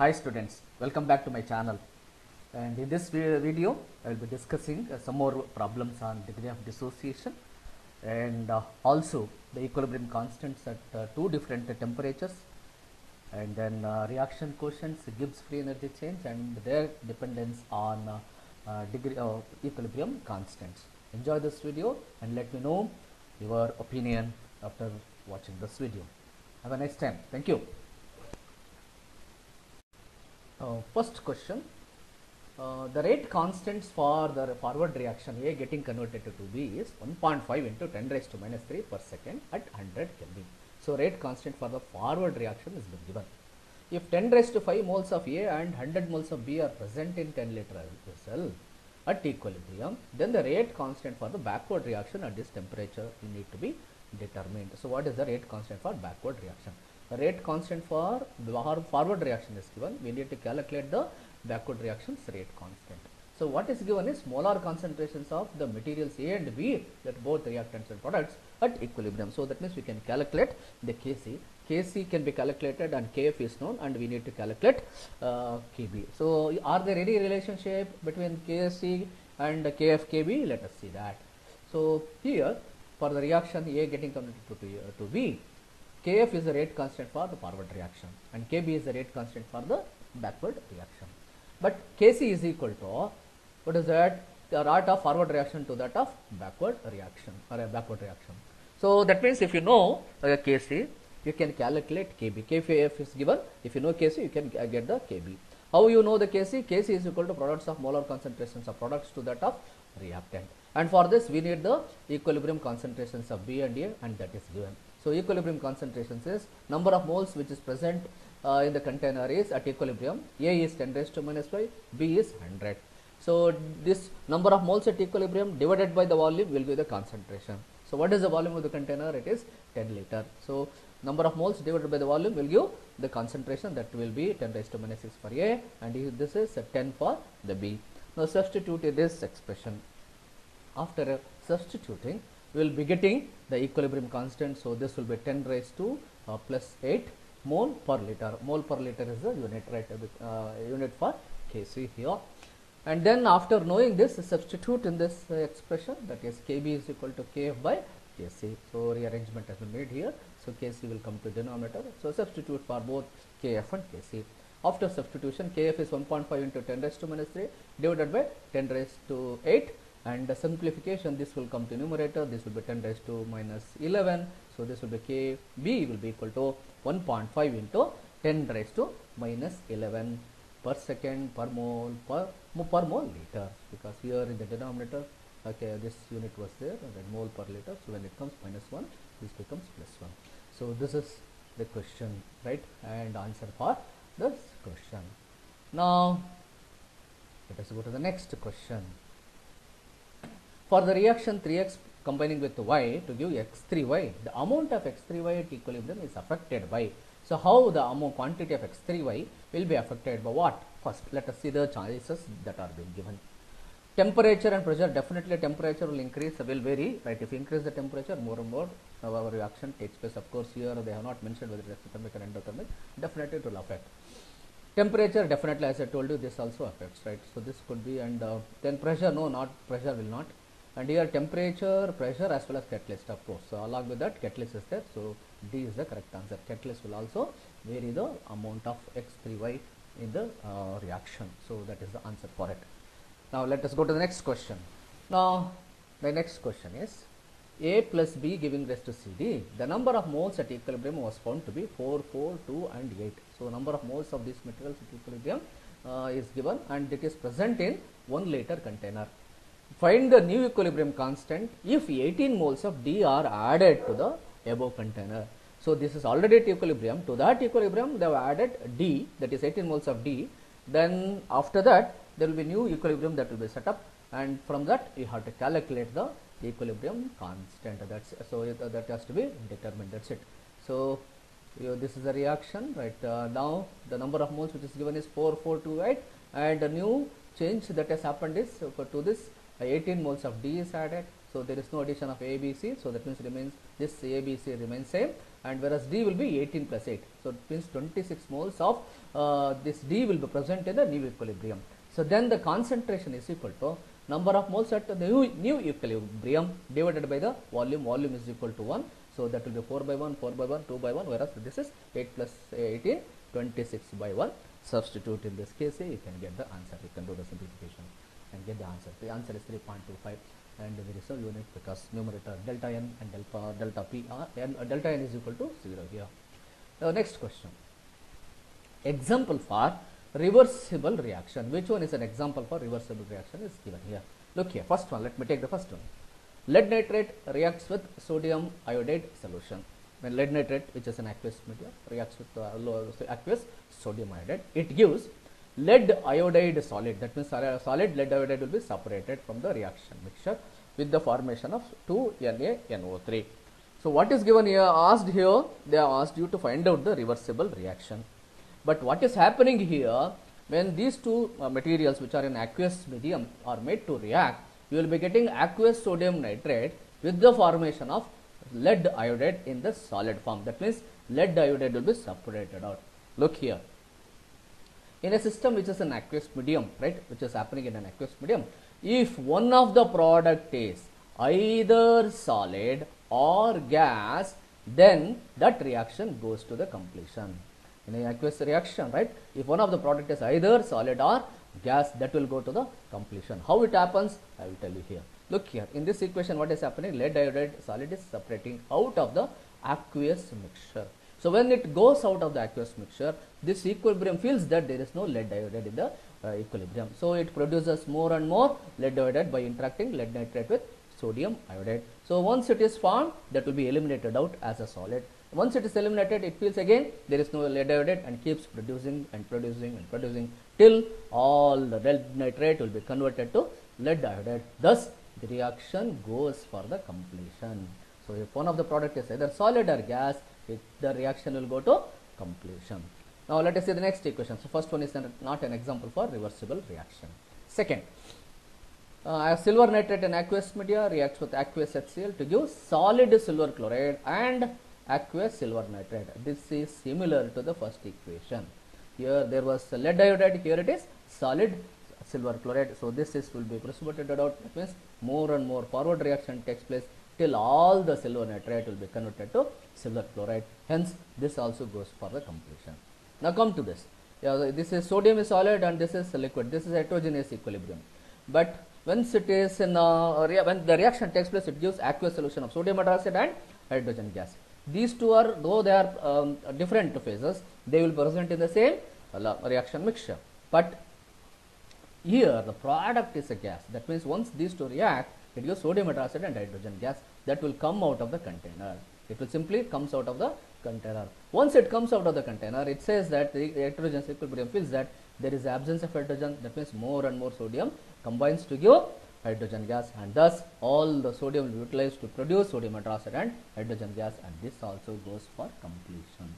Hi students, welcome back to my channel. And in this video, I will be discussing uh, some more problems on degree of dissociation and uh, also the equilibrium constants at uh, two different temperatures and then uh, reaction quotients, Gibbs free energy change and their dependence on uh, uh, degree of equilibrium constants. Enjoy this video and let me know your opinion after watching this video. Have a nice time. Thank you. Uh, first question. Uh, the rate constants for the forward reaction A getting converted to B is 1.5 into 10 raised to minus 3 per second at 100 Kelvin. So, rate constant for the forward reaction is been given. If 10 raised to 5 moles of A and 100 moles of B are present in 10 liter vessel at equilibrium, then the rate constant for the backward reaction at this temperature you need to be determined. So, what is the rate constant for backward reaction? Rate constant for forward reaction is given. We need to calculate the backward reactions rate constant. So, what is given is molar concentrations of the materials A and B that both reactants and products at equilibrium. So, that means we can calculate the Kc. Kc can be calculated and Kf is known and we need to calculate uh, Kb. So, are there any relationship between Kc and Kf Kb? Let us see that. So, here for the reaction A getting converted to, to, to B, Kf is the rate constant for the forward reaction and Kb is the rate constant for the backward reaction. But Kc is equal to what is that? The rate of forward reaction to that of backward reaction or a backward reaction. So that means if you know uh, Kc, you can calculate Kb. Kf is given. If you know Kc, you can uh, get the Kb. How you know the Kc? Kc is equal to products of molar concentrations of products to that of reactant. And for this, we need the equilibrium concentrations of B and A, and that is given. So equilibrium concentrations is number of moles which is present uh, in the container is at equilibrium. A is 10 raised to minus 5, B is 100. So this number of moles at equilibrium divided by the volume will give the concentration. So what is the volume of the container? It is 10 liter. So number of moles divided by the volume will give the concentration that will be 10 raised to minus 6 for A and this is uh, 10 for the B. Now substitute this expression. After substituting, will be getting the equilibrium constant. So this will be 10 raised to uh, plus 8 mole per liter. Mole per liter is the unit, right? Uh, unit for Kc here. And then after knowing this, substitute in this uh, expression that is Kb is equal to Kf by Kc. So rearrangement has been made here. So Kc will come to denominator. So substitute for both Kf and Kc. After substitution, Kf is 1.5 into 10 raised to minus 3 divided by 10 raised to 8 and the simplification this will come to numerator this will be 10 raised to minus 11 so this will be kb will be equal to 1.5 into 10 raised to minus 11 per second per mole per per mole liter. Because here in the denominator okay this unit was there and then mole per liter. So when it comes minus 1 this becomes plus 1 so this is the question right? And answer for this question. Now let us go to the next question for the reaction 3x combining with y to give x3y, the amount of x3y at equilibrium is affected by. So, how the amount quantity of x3y will be affected by what? First, let us see the choices that are being given. Temperature and pressure, definitely temperature will increase, will vary, right? If you increase the temperature, more and more our reaction takes place. Of course, here they have not mentioned whether it is exothermic or endothermic, definitely it will affect temperature definitely as i told you this also affects right so this could be and uh, then pressure no not pressure will not and here temperature pressure as well as catalyst of course. So along with that catalyst is there. So d is the correct answer. Catalyst will also vary the amount of x3y in the uh, reaction. So that is the answer for it. Now let us go to the next question. Now the next question is a plus B giving rise to CD, the number of moles at equilibrium was found to be 4, 4, 2 and 8. So, number of moles of these materials at equilibrium uh, is given and it is present in 1 liter container. Find the new equilibrium constant if 18 moles of D are added to the above container. So, this is already at equilibrium. To that equilibrium, they have added D that is 18 moles of D. Then after that, there will be new equilibrium that will be set up and from that you have to calculate the equilibrium constant that's so it- that has to be determined that's it so you this is a reaction right uh, now the number of moles which is given is 4428 and the new change that has happened is uh, for to this uh, 18 moles of d is added so there is no addition of abc so that means remains this abc remains same and whereas D will be 18 plus 8. So, it means 26 moles of uh, this D will be present in the new equilibrium. So, then the concentration is equal to number of moles at the new, new equilibrium divided by the volume, volume is equal to 1. So, that will be 4 by 1, 4 by 1, 2 by 1 whereas this is 8 plus 18, 26 by 1. Substitute in this case you can get the answer, you can do the simplification and get the answer. The answer is 3.25 and there is a unit because numerator delta n and delta delta p are n, uh, delta n is equal to 0 here. Now next question. Example for reversible reaction. Which one is an example for reversible reaction is given here. Look here, first one, let me take the first one. Lead nitrate reacts with sodium iodide solution. When lead nitrate, which is an aqueous medium, reacts with uh, aqueous sodium iodide, it gives lead iodide solid. That means solid lead iodide will be separated from the reaction mixture with the formation of 2NaNO3. So what is given here, asked here, they are asked you to find out the reversible reaction. But what is happening here, when these two uh, materials which are in aqueous medium are made to react, you will be getting aqueous sodium nitrate with the formation of lead iodide in the solid form. That means lead iodide will be separated out. Look here. In a system which is an aqueous medium, right, which is happening in an aqueous medium, if one of the product is either solid or gas, then that reaction goes to the completion. In an aqueous reaction, right, if one of the product is either solid or gas, that will go to the completion. How it happens, I will tell you here. Look here, in this equation, what is happening? Lead iodide solid is separating out of the aqueous mixture. So when it goes out of the aqueous mixture, this equilibrium feels that there is no lead iodide in the uh, equilibrium. So it produces more and more lead iodide by interacting lead nitrate with sodium iodide. So once it is formed, that will be eliminated out as a solid. Once it is eliminated, it feels again there is no lead iodide and keeps producing and producing and producing till all the lead nitrate will be converted to lead iodide. Thus, the reaction goes for the completion. So if one of the product is either solid or gas, it, the reaction will go to completion. Now let us see the next equation. So first one is not an example for reversible reaction. Second, uh, silver nitrate in aqueous media reacts with aqueous HCl to give solid silver chloride and aqueous silver nitrate. This is similar to the first equation. Here there was lead iodide, here it is solid silver chloride. So this is will be precipitated out. That means more and more forward reaction takes place till all the silver nitrate will be converted to silver chloride. Hence, this also goes for the completion. Now come to this. Yeah, this is sodium is solid and this is liquid. This is heterogeneous equilibrium. But once it is in uh, when the reaction takes place, it gives aqueous solution of sodium hydroxide and hydrogen gas. These two are, though they are um, different phases, they will present in the same uh, reaction mixture. But here the product is a gas. That means once these two react, it sodium hydroxide and hydrogen gas that will come out of the container. It will simply comes out of the container. Once it comes out of the container, it says that the heterogeneous equilibrium feels that there is absence of hydrogen. That means more and more sodium combines to give hydrogen gas and thus all the sodium will be utilized to produce sodium hydroxide and hydrogen gas and this also goes for completion.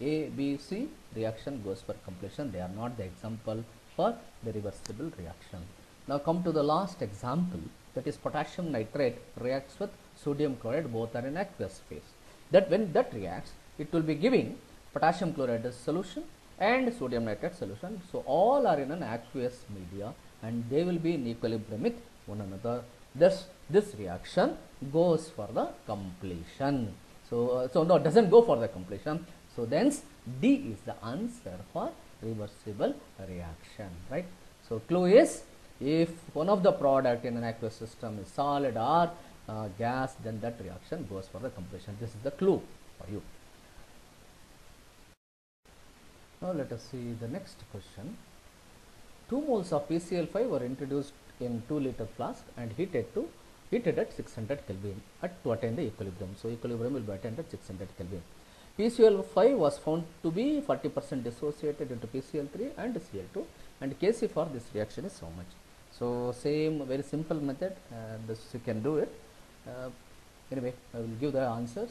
A, B, C reaction goes for completion. They are not the example for the reversible reaction. Now come to the last example that is potassium nitrate reacts with sodium chloride both are in aqueous phase. That when that reacts it will be giving potassium chloride solution and sodium nitrate solution. So all are in an aqueous media and they will be in equilibrium with one another. Thus this reaction goes for the completion. So, uh, so no doesn't go for the completion. So thence D is the answer for reversible reaction right. So clue is if one of the product in an aqueous system is solid or uh, gas then that reaction goes for the completion. This is the clue for you. Now let us see the next question. 2 moles of PCl5 were introduced in 2 liter flask and heated to heated at 600 Kelvin at to attain the equilibrium. So equilibrium will be attained at 600 Kelvin. PCl5 was found to be 40 percent dissociated into PCl3 and Cl2 and Kc for this reaction is so much. So same very simple method this you can do it. Uh, anyway, I will give the answers.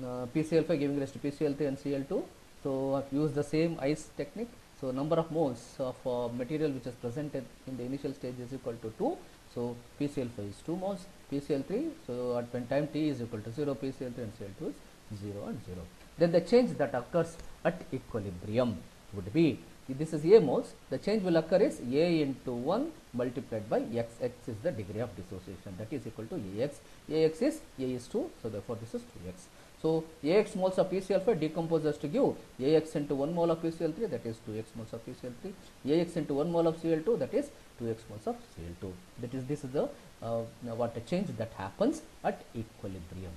Uh, PCl5 giving rise to PCl3 and Cl2. So I've used the same ice technique. So number of moles of uh, material which is presented in the initial stage is equal to 2. So PCl5 is 2 moles, PCl3. So at when time t is equal to 0, PCl3 and Cl2 is 0 and 0. Then the change that occurs at equilibrium would be this is A moles, the change will occur is A into 1 multiplied by x, x is the degree of dissociation that is equal to Ax, Ax is A is 2, so therefore this is 2x. So, Ax moles of PCl5 decomposes to give Ax into 1 mole of PCl3 that is 2x moles of PCl3, Ax into 1 mole of Cl2 that is 2x moles of Cl2. That is this is the uh, what a change that happens at equilibrium.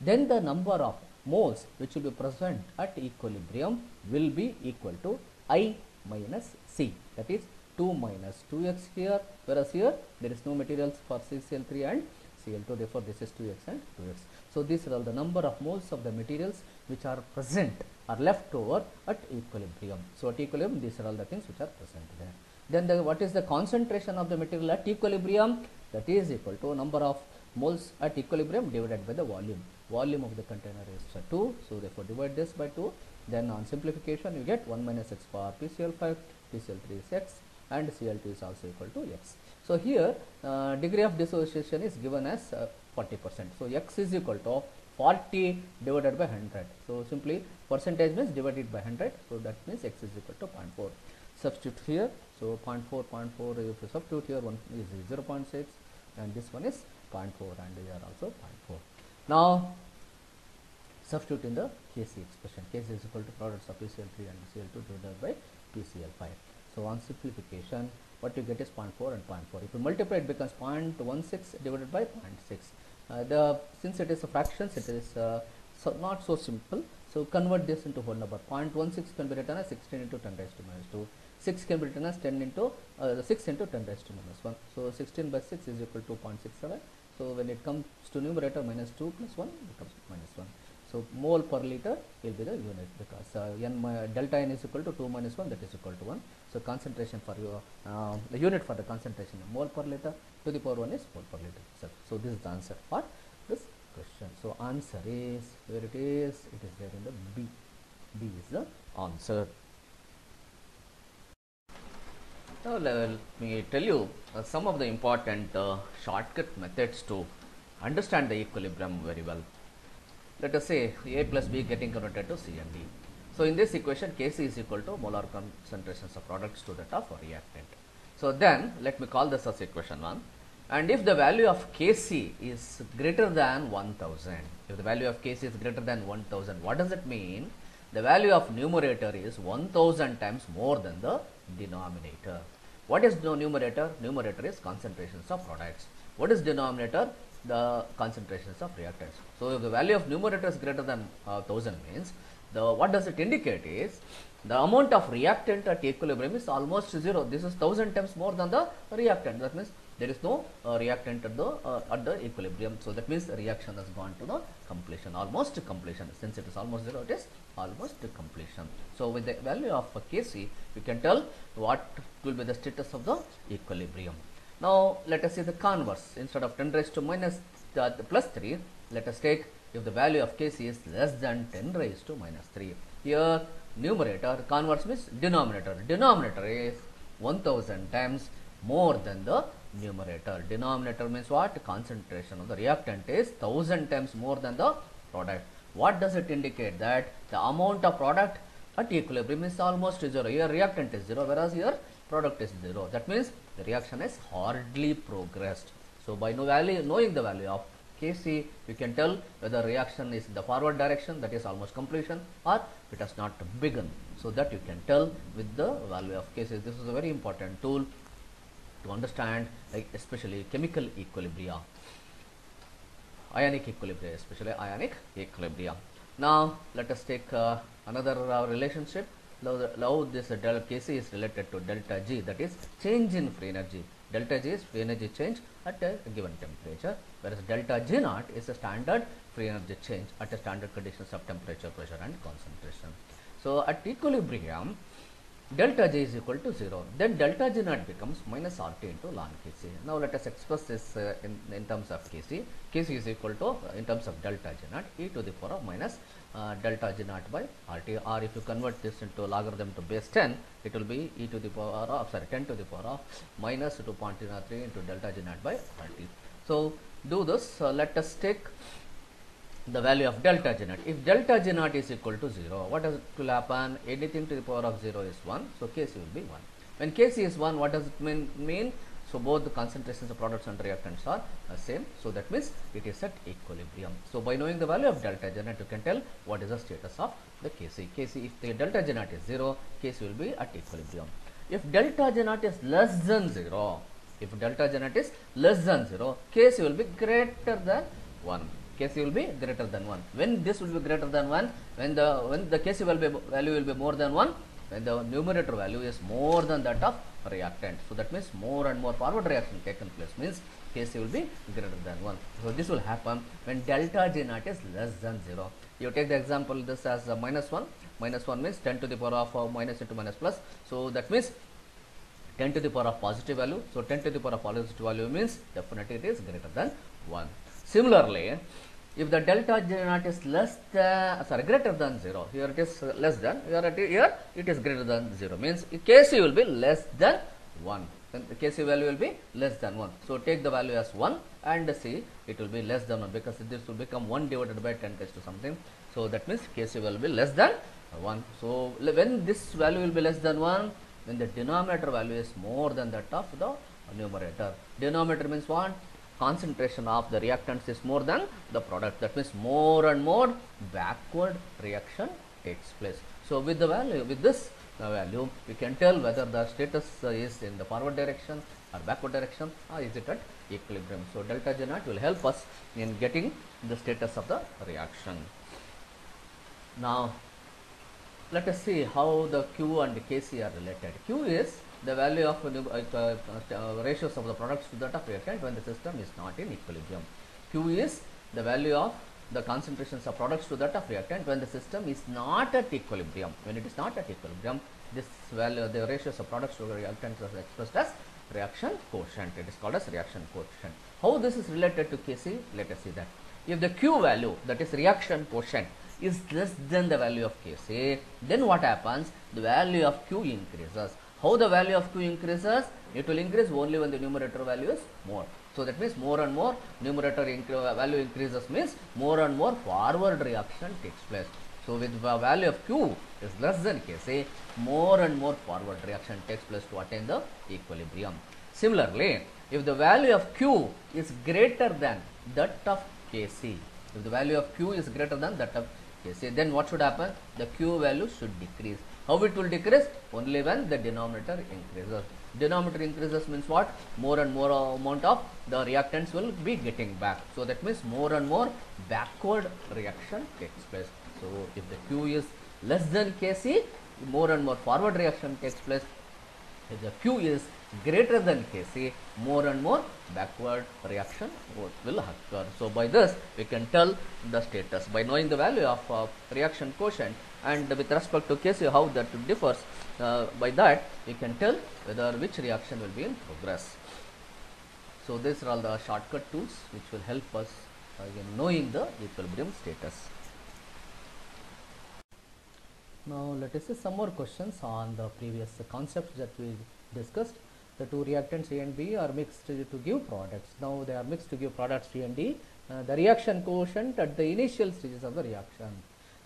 Then the number of moles which will be present at equilibrium will be equal to I minus C that is 2 minus 2x here whereas here there is no materials for PCl3 and Cl2 therefore this is 2x and 2x. So these are all the number of moles of the materials which are present are left over at equilibrium. So at equilibrium these are all the things which are present there. Then the, what is the concentration of the material at equilibrium that is equal to number of moles at equilibrium divided by the volume. Volume of the container is 2 so therefore divide this by 2 then on simplification you get 1 minus x power PCl5, PCl3 is x and Cl2 is also equal to x. So here uh, degree of dissociation is given as uh, 40 percent. So x is equal to 40 divided by 100. So simply percentage means divided by 100. So that means x is equal to 0.4. Substitute here. So 0.4, 0.4 if you substitute here one is 0 0.6 and this one is 0.4 and here also 0.4. Now substitute in the Kc expression. Kc is equal to products of PCl3 and Cl2 divided by PCl5. So on simplification, what you get is 0.4 and 0.4. If you multiply, it becomes 0.16 divided by 0.6. Uh, the since it is a fractions, it is uh, so not so simple. So convert this into whole number. 0.16 can be written as 16 into 10 raised to minus 2. 6 can be written as 10 into uh, 6 into 10 raised to minus 1. So 16 by 6 is equal to 0.67. So when it comes to numerator minus 2 plus 1 becomes minus 1. So mole per liter will be the unit because uh, n delta n is equal to 2 minus 1 that is equal to 1. So concentration for your uh, the unit for the concentration mole per liter to the power 1 is mole per liter. So, so this is the answer for this question. So answer is where it is it is there in the B. B is the answer. Now let me tell you uh, some of the important uh, shortcut methods to understand the equilibrium very well let us say A plus B getting converted to C and D. So in this equation Kc is equal to molar concentrations of products to that of reactant. So then let me call this as equation 1 and if the value of Kc is greater than 1000, if the value of Kc is greater than 1000, what does it mean? The value of numerator is 1000 times more than the denominator. What is the numerator? Numerator is concentrations of products. What is denominator? The concentrations of reactants. So, if the value of numerator is greater than uh, 1000 means the what does it indicate is the amount of reactant at equilibrium is almost 0. This is 1000 times more than the reactant. That means there is no uh, reactant at the uh, at the equilibrium. So, that means the reaction has gone to the completion almost completion since it is almost 0 it is almost completion. So, with the value of Kc you can tell what will be the status of the equilibrium. Now, let us see the converse instead of 10 raised to minus uh, plus 3 let us take if the value of Kc is less than 10 raised to minus 3. Here numerator converse means denominator. Denominator is 1000 times more than the numerator. Denominator means what? Concentration of the reactant is 1000 times more than the product. What does it indicate? That the amount of product at equilibrium is almost 0. Here reactant is 0 whereas here product is 0. That means the reaction is hardly progressed. So, by knowing the value of Kc, you can tell whether reaction is in the forward direction that is almost completion or it has not begun. So, that you can tell with the value of Kc. This is a very important tool to understand like especially chemical equilibria, ionic equilibria especially ionic equilibria. Now, let us take uh, another uh, relationship now, now this del Kc is related to delta G that is change in free energy. Delta G is free energy change at a given temperature whereas delta G naught is a standard free energy change at a standard conditions of temperature, pressure and concentration. So, at equilibrium delta G is equal to 0 then delta G naught becomes minus RT into ln Kc. Now, let us express this uh, in, in terms of Kc. Kc is equal to uh, in terms of delta G naught e to the power of minus uh, delta G naught by RT or if you convert this into logarithm to base 10 it will be e to the power of sorry 10 to the power of minus 2.03 into delta G naught by RT. So, do this uh, let us take the value of delta G naught. If delta G naught is equal to 0, what does it will happen? Anything to the power of 0 is 1, so Kc will be 1. When Kc is 1, what does it mean? mean? So both the concentrations of products and reactants are the same. So that means it is at equilibrium. So by knowing the value of delta G naught, you can tell what is the status of the Kc. Kc, if the delta G naught is 0, Kc will be at equilibrium. If delta G naught is less than 0, if delta G naught is less than 0, Kc will be greater than 1. Kc will be greater than 1. When this will be greater than 1, when the when the Kc will be, value will be more than 1, when the numerator value is more than that of reactant. So that means more and more forward reaction taken place means Kc will be greater than 1. So this will happen when delta G naught is less than 0. You take the example this as minus 1, minus 1 means 10 to the power of uh, minus into minus plus. So that means 10 to the power of positive value. So 10 to the power of positive value means definitely it is greater than 1. Similarly, if the delta naught is less than sorry greater than 0 here it is uh, less than here it, here it is greater than 0 means Kc will be less than 1 then the Kc value will be less than 1 so take the value as 1 and see it will be less than 1 because this will become 1 divided by 10 raised to something. So that means Kc will be less than 1 so when this value will be less than 1 then the denominator value is more than that of the numerator. Denominator means what concentration of the reactants is more than the product. That means more and more backward reaction takes place. So with the value with this value we can tell whether the status uh, is in the forward direction or backward direction or is it at equilibrium. So delta G naught will help us in getting the status of the reaction. Now let us see how the q and kc are related. Q is the value of uh, uh, uh, ratios of the products to that of reactant when the system is not in equilibrium. Q is the value of the concentrations of products to that of reactant when the system is not at equilibrium. When it is not at equilibrium, this value, the ratios of products to reactants is expressed as reaction quotient. It is called as reaction quotient. How this is related to Kc? Let us see that. If the Q value, that is reaction quotient, is less than the value of Kc, then what happens? The value of Q increases how the value of q increases? It will increase only when the numerator value is more. So that means more and more numerator value increases means more and more forward reaction takes place. So with the value of q is less than Kc, more and more forward reaction takes place to attain the equilibrium. Similarly, if the value of q is greater than that of Kc, if the value of q is greater than that of Kc, then what should happen? The q value should decrease. How it will decrease? Only when the denominator increases. Denominator increases means what? More and more amount of the reactants will be getting back. So that means more and more backward reaction takes place. So if the Q is less than Kc, more and more forward reaction takes place. If the Q is greater than Kc, more and more backward reaction will occur. So by this we can tell the status by knowing the value of uh, reaction quotient and with respect to Kc how that differs uh, by that we can tell whether which reaction will be in progress. So these are all the shortcut tools which will help us uh, in knowing the equilibrium status. Now let us see some more questions on the previous concepts that we discussed. The two reactants A and B are mixed to give products. Now they are mixed to give products C and D. Uh, the reaction quotient at the initial stages of the reaction.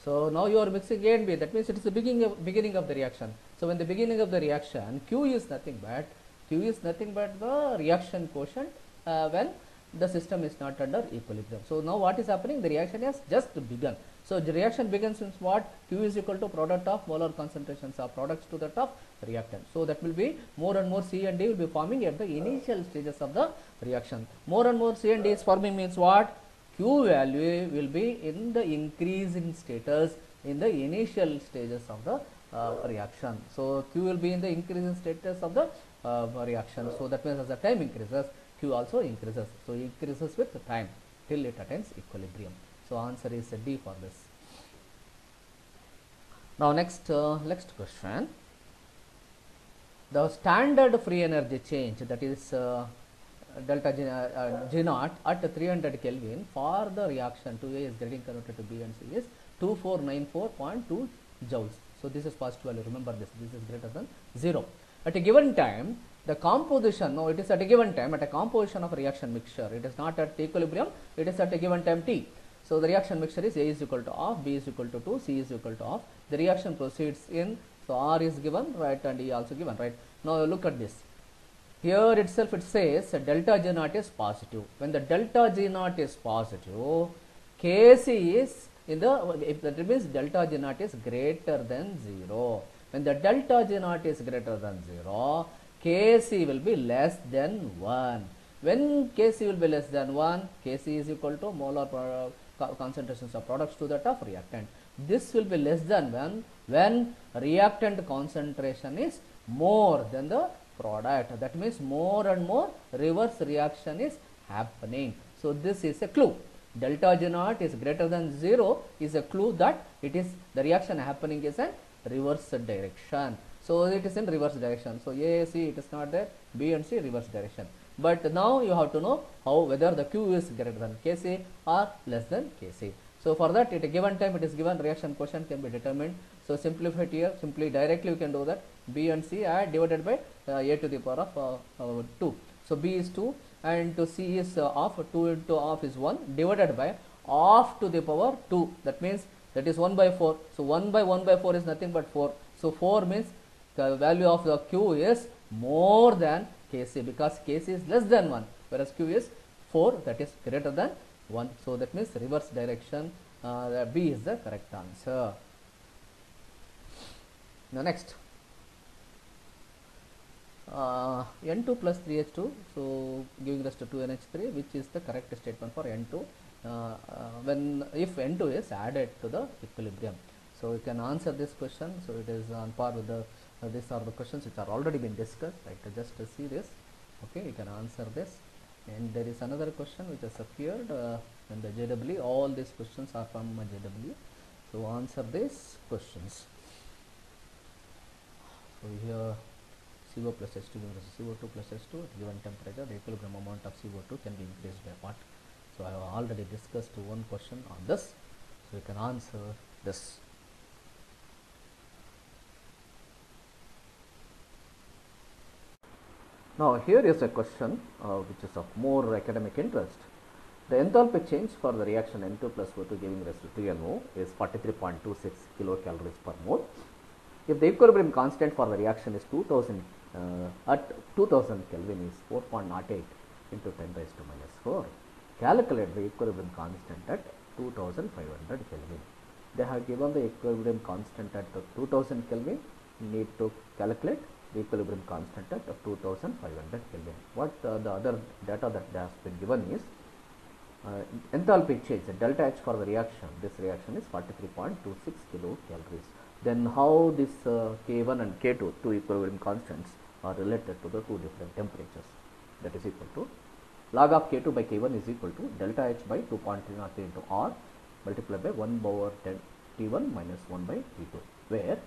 So now you are mixing A and B. That means it is the beginning of, beginning of the reaction. So when the beginning of the reaction, Q is nothing but Q is nothing but the reaction quotient uh, when the system is not under equilibrium. So now what is happening? The reaction has just begun. So the reaction begins means what? Q is equal to product of molar concentrations of products to that of reactant. So that will be more and more C and D will be forming at the initial stages of the reaction. More and more C and D is forming means what? Q value will be in the increasing status in the initial stages of the uh, reaction. So Q will be in the increasing status of the uh, reaction. So that means as the time increases, Q also increases. So increases with time till it attains equilibrium. So answer is D for this. Now next uh, next question. The standard free energy change that is uh, delta G, uh, G naught at 300 Kelvin for the reaction 2A is getting converted to B and C is 2494.2 joules. So this is positive value. Remember this. This is greater than zero. At a given time, the composition. No, it is at a given time at a composition of reaction mixture. It is not at equilibrium. It is at a given time T. So the reaction mixture is A is equal to half, B is equal to 2, C is equal to half. The reaction proceeds in, so R is given, right, and E also given, right. Now look at this. Here itself it says delta G naught is positive. When the delta G naught is positive, Kc is in the, if that means delta G naught is greater than 0. When the delta G naught is greater than 0, Kc will be less than 1. When Kc will be less than 1, Kc is equal to molar concentrations of products to that of reactant. This will be less than 1 when reactant concentration is more than the product. That means more and more reverse reaction is happening. So this is a clue. Delta G naught is greater than 0 is a clue that it is the reaction happening is a reverse direction. So it is in reverse direction. So A, C it is not there, B and C reverse direction. But now you have to know how whether the Q is greater than Kc or less than Kc. So for that at a given time it is given reaction quotient can be determined. So simplify it here simply directly you can do that B and C are divided by uh, A to the power of uh, uh, 2. So B is 2 and to C is uh, half 2 into half is 1 divided by half to the power 2 that means that is 1 by 4. So 1 by 1 by 4 is nothing but 4. So 4 means the value of the Q is more than Kc because Kc is less than 1 whereas Q is 4 that is greater than 1. So that means reverse direction uh, B is the correct answer. Now next uh, N2 plus 3H2 so giving us to 2NH3 which is the correct statement for N2 uh, uh, when if N2 is added to the equilibrium. So you can answer this question so it is on par with the uh, these are the questions which are already been discussed right? Just see this. Okay you can answer this. And there is another question which has appeared uh, in the JEE all these questions are from JEE so answer these questions. So here CO plus H2 versus CO2 plus H2 at given temperature the equilibrium amount of CO2 can be increased by what? So I have already discussed one question on this. So you can answer this Now here is a question uh, which is of more academic interest. The enthalpy change for the reaction N2 plus O2 giving rise to 3NO is 43.26 kilocalories per mole. If the equilibrium constant for the reaction is 2000 uh, at 2000 Kelvin is 4.08 into 10 raised to minus 4, calculate the equilibrium constant at 2500 Kelvin. They have given the equilibrium constant at 2000 Kelvin, need to calculate the equilibrium constant at 2500 Kelvin. What uh, the other data that has been given is uh, enthalpy change, delta H for the reaction, this reaction is 43.26 kilocalories. Then how this uh, K1 and K2, two equilibrium constants are related to the two different temperatures. That is equal to log of K2 by K1 is equal to delta H by 2.303 into R multiplied by 1 over 10 T1 minus 1 by T2 where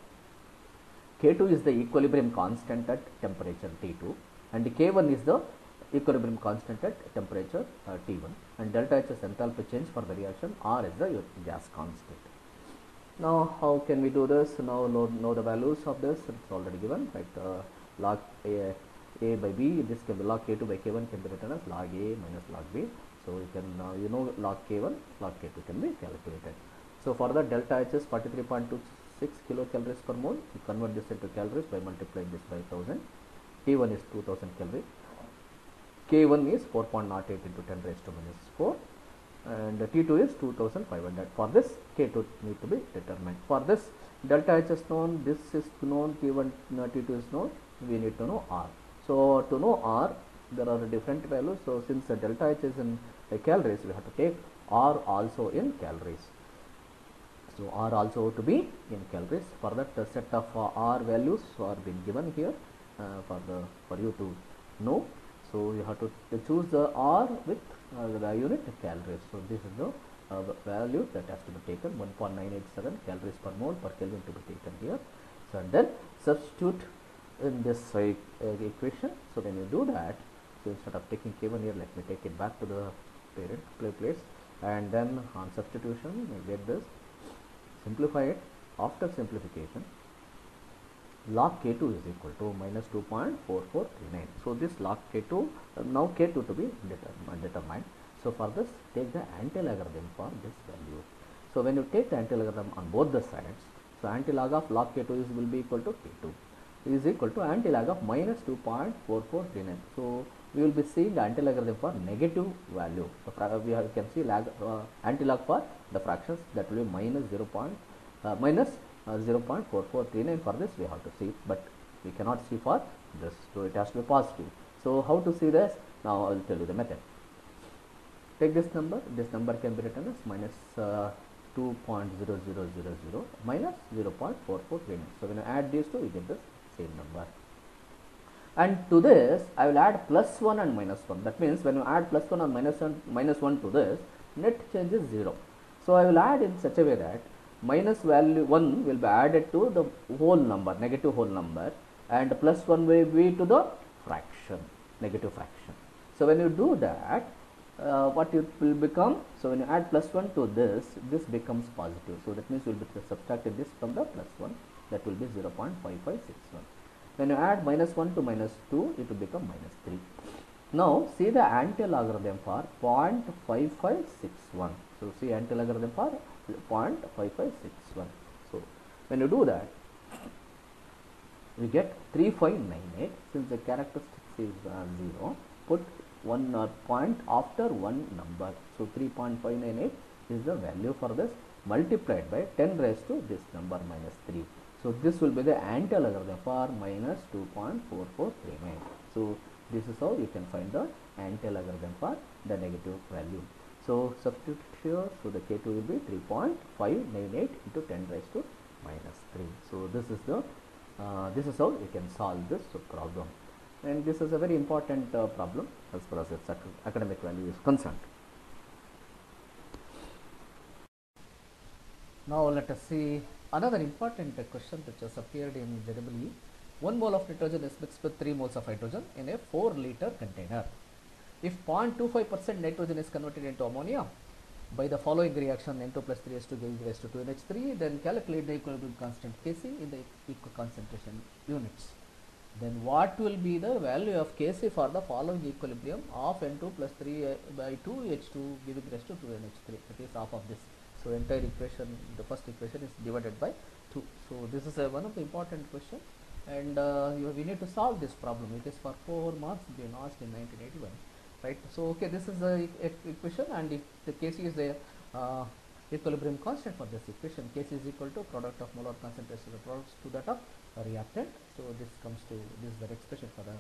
K2 is the equilibrium constant at temperature T2 and K1 is the equilibrium constant at temperature uh, T1 and delta H is enthalpy change for the reaction R is the gas constant. Now how can we do this? Now know, know the values of this it's already given right uh, log A, A by B this can be log K2 by K1 can be written as log A minus log B. So you can uh, you know log K1 log K2 can be calculated. So for that delta H is 43.26 kilocalories per mole. You convert this into calories by multiplying this by 1000. T1 is 2000 calories. K1 is 4.08 into 10 raised to minus 4 and T2 is 2500. For this K2 need to be determined. For this delta H is known, this is known, T1, uh, T2 is known, we need to know R. So to know R, there are different values. So since delta H is in calories, we have to take R also in calories. So R also to be in calories. For that the set of uh, R values are been given here uh, for the for you to know. So you have to, choose the R with uh, the unit calories. So this is the uh, value that has to be taken 1.987 calories per mole per Kelvin to be taken here. So and then substitute in this uh, equation. So when you do that, so instead of taking K1 here, let me take it back to the parent place and then on substitution we get this simplify it after simplification log k2 is equal to minus 2.4439 so this log k2 uh, now k2 to be determined, So for this, take the anti-logarithm for this value. So when you take the anti-logarithm on both the sides, so anti-log of log K2 is will be equal to K2 is equal to anti-log of minus 2.4439. So we will be seeing the anti-logarithm for negative value. So we have, can see lag, uh, anti-log for the fractions that will be minus 0. Point, uh, minus, uh, 0.4439 for this we have to see, but we cannot see for this. So it has to be positive. So how to see this? Now I will tell you the method. Take this number. This number can be written as minus, uh, 2.0000 minus 0.4439. So when you add these two, you get the same number. And to this, I will add plus 1 and minus 1. That means when you add plus 1 and minus 1, minus 1 to this, net change is 0. So I will add in such a way that minus value 1 will be added to the whole number, negative whole number, and plus 1 will be to the fraction, negative fraction. So when you do that, uh, what it will become so when you add plus 1 to this this becomes positive so that means you will be subtracted this from the plus 1 that will be 0.5561 when you add minus 1 to minus 2 it will become minus 3 now see the anti-logarithm for 0.5561 so see anti-logarithm for 0.5561 so when you do that we get 3598 since the characteristics is uh, 0 put one uh, point after one number. So 3.598 is the value for this multiplied by 10 raised to this number minus 3. So this will be the anti-logarithm for minus 2.4439. So this is how you can find the anti-logarithm for the negative value. So substitute here, so the K2 will be 3.598 into 10 raised to minus 3. So this is the uh, this is how you can solve this problem and this is a very important uh, problem as far as its academic value is concerned. Now let us see another important uh, question which has appeared in JEE. 1 mole of nitrogen is mixed with 3 moles of hydrogen in a 4 liter container. If 0.25% nitrogen is converted into ammonia by the following reaction N2 plus 3 H2 gives rise to 2NH3 then calculate the equilibrium constant Kc in the equal concentration units then what will be the value of Kc for the following equilibrium of N2 plus 3 by 2 H2 giving rise to 2 NH3 that is half of this. So entire equation the first equation is divided by 2. So this is a, one of the important question and uh, you, we need to solve this problem it is for 4 marks been asked in 1981 right. So okay this is the equation and if the Kc is the uh, equilibrium constant for this equation Kc is equal to product of molar concentration of products to that of reactant. So this comes to this is the expression for the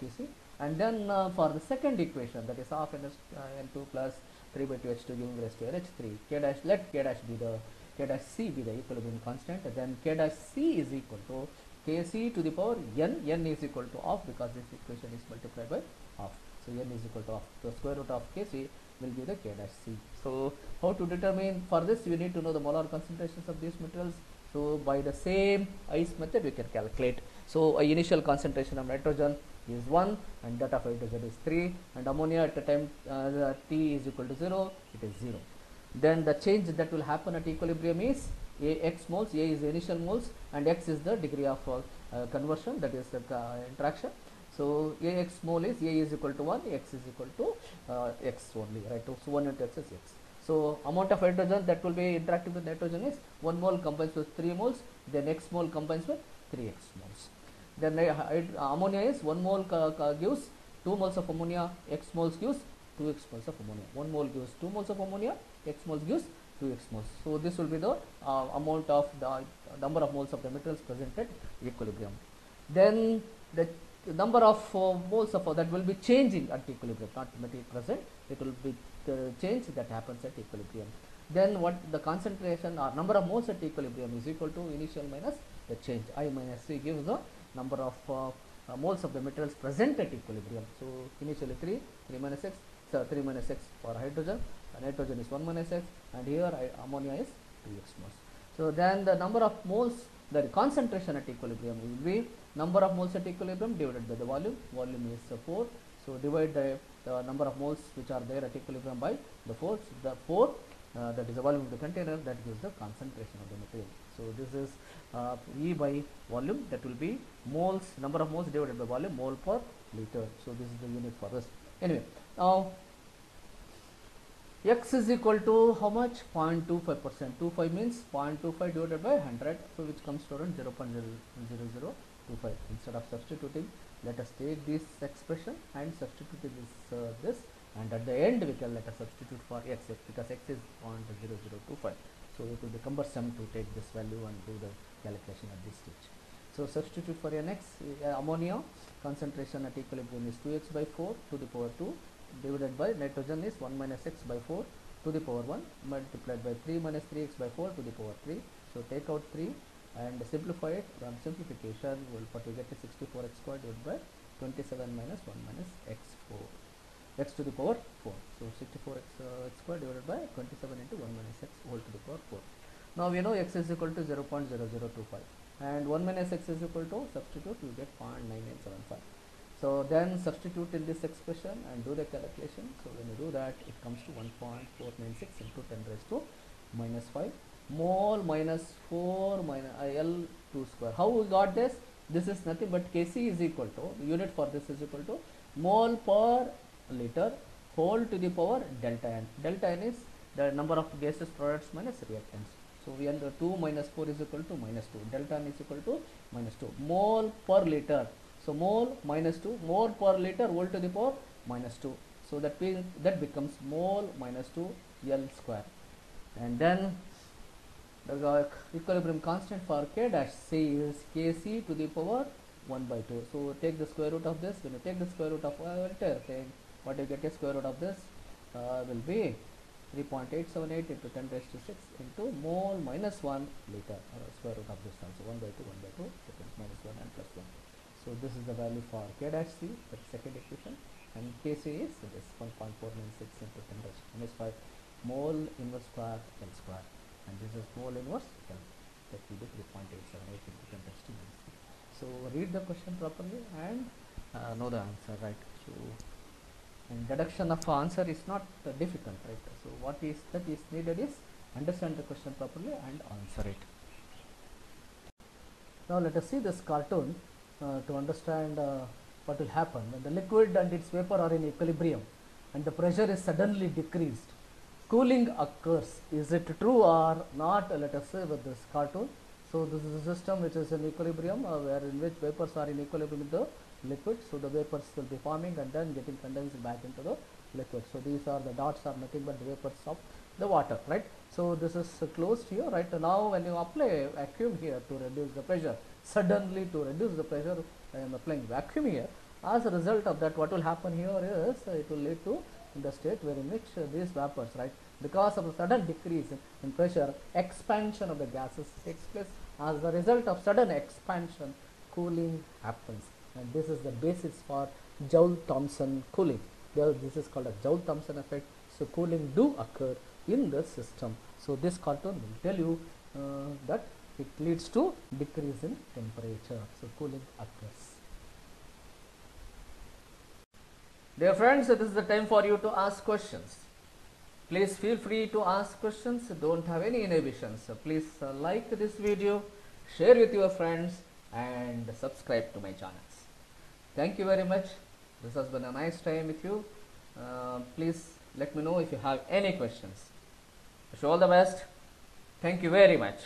Kc, And then uh, for the second equation that is half NS, uh, N2 plus 3 by 2 H2 giving rise to NH3. K dash let K dash be the K dash C be the equilibrium constant. Then K dash C is equal to Kc to the power n. n is equal to half because this equation is multiplied by half. So n is equal to half. The square root of Kc will be the K dash C. So how to determine for this you need to know the molar concentrations of these materials so by the same ice method we can calculate. So initial concentration of nitrogen is 1 and that of hydrogen is 3 and ammonia at the time uh, T is equal to 0 it is 0. Then the change that will happen at equilibrium is A x moles, A is the initial moles and x is the degree of uh, uh, conversion that is the uh, interaction. So A x mole is A is equal to 1, x is equal to uh, x only right. So 1 into x is x. So amount of hydrogen that will be interacting with nitrogen is 1 mole combines with 3 moles, then x mole combines with 3x moles. Then uh, ammonia is 1 mole gives 2 moles of ammonia, x moles gives 2x moles of ammonia. 1 mole gives 2 moles of ammonia, x moles gives 2x moles. So this will be the uh, amount of the number of moles of the materials present at equilibrium. Then the number of uh, moles of uh, that will be changing at equilibrium, not material present. It will be the change that happens at equilibrium. Then what the concentration or number of moles at equilibrium is equal to initial minus the change I minus C gives the number of uh, uh, moles of the materials present at equilibrium. So initially 3, 3 minus x, so 3 minus x for hydrogen, nitrogen is 1 minus x and here I, ammonia is 2x moles. So then the number of moles, the concentration at equilibrium will be number of moles at equilibrium divided by the volume, volume is uh, 4. So divide the the number of moles which are there at equilibrium by the force the 4 uh, that is the volume of the container that gives the concentration of the material. So this is uh, E by volume that will be moles number of moles divided by volume mole per liter. So this is the unit for this. Anyway, now x is equal to how much? 0.25 percent. 25 means 0.25 divided by 100 so which comes to around 0.0025 instead of substituting let us take this expression and substitute this uh, this. And at the end we can let us substitute for x because x is 0.0025 so it will be cumbersome to take this value and do the calculation at this stage. So substitute for n x uh, ammonia. Concentration at equilibrium is 2x by 4 to the power 2 divided by nitrogen is 1 minus x by 4 to the power 1 multiplied by 3 minus 3x by 4 to the power 3 so take out 3 and simplify it. From simplification will what we get is 64x squared divided by 27 minus 1 minus x4 x to the power 4 so 64x uh, x squared divided by 27 into 1 minus x whole to the power 4 now we know x is equal to 0.0025 and 1 minus x is equal to substitute you get 0.9975 so then substitute in this expression and do the calculation. So when you do that it comes to 1.496 into 10 raised to minus 5 mole minus 4 minus uh, L2 square. How we got this? This is nothing but Kc is equal to, unit for this is equal to mole per liter whole to the power delta n. Delta n is the number of gases products minus reactants. So we under 2 minus 4 is equal to minus 2. Delta n is equal to minus 2. Mole per liter. So mole minus 2. Mole per liter whole to the power minus 2. So that, be, that becomes mole minus 2 L square. And then the uh, equilibrium constant for K dash C is Kc to the power 1 by 2. So take the square root of this. When you take the square root of uh, entire thing, what you get a square root of this uh, will be 3.878 into 10 raised to 6 into mole minus 1 liter or square root of this also 1 by 2 1 by 2 becomes minus 1 and plus 1. So this is the value for K dash C, the second equation and Kc is this 1.496 into 10 raised to minus 5 mole inverse square L square and this is mole inverse L that will be 3.878 into 10 raised to minus 3. So read the question properly and uh, know the answer right. So and deduction of answer is not uh, difficult right. So what is that is needed is understand the question properly and answer it. Now let us see this cartoon uh, to understand uh, what will happen when the liquid and its vapor are in equilibrium and the pressure is suddenly decreased cooling occurs. Is it true or not? Let us say with this cartoon. So this is a system which is in equilibrium uh, where in which vapors are in equilibrium with the liquid. So the vapors will be forming and then getting condensed back into the liquid. So these are the dots are nothing but the vapors of the water, right? So this is closed here, right? Now when you apply vacuum here to reduce the pressure, suddenly to reduce the pressure, I am applying vacuum here. As a result of that, what will happen here is it will lead to the state where in which these vapors, right, because of the sudden decrease in pressure, expansion of the gases takes place. As a result of sudden expansion, cooling happens, and this is the basis for Joule-Thomson cooling. There, this is called a Joule-Thomson effect. So cooling do occur in the system. So this cartoon will tell you uh, that it leads to decrease in temperature. So cooling occurs. Dear friends, this is the time for you to ask questions. Please feel free to ask questions. Don't have any inhibitions. So please uh, like this video, share with your friends and subscribe to my channels. Thank you very much. This has been a nice time with you. Uh, please let me know if you have any questions. Wish you all the best. Thank you very much.